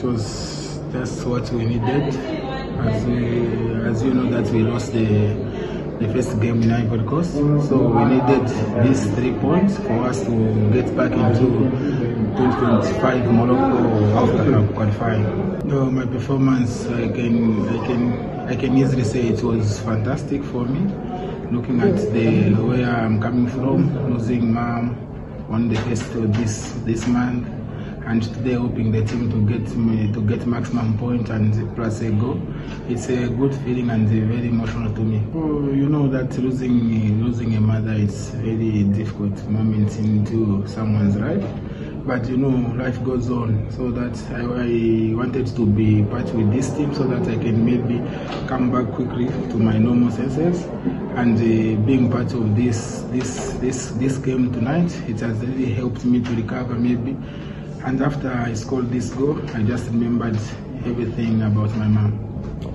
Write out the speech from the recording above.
it was just what we needed. As we, as you know, that we lost the the first game in Ivory Coast, so we needed these three points for us to get back into 2025 Morocco Cup qualifying. No, my performance, I can, I can, I can easily say it was fantastic for me. Looking at the where I'm coming from, losing mom on the first of this this month and today hoping the team to get to get maximum point and plus a goal. It's a good feeling and very emotional to me. Oh, you know that losing losing a mother is very difficult moment into someone's life. But you know, life goes on. So that I, I wanted to be part with this team so that I can maybe come back quickly to my normal senses. And uh, being part of this this this this game tonight, it has really helped me to recover maybe and after I scored this goal, I just remembered everything about my mom.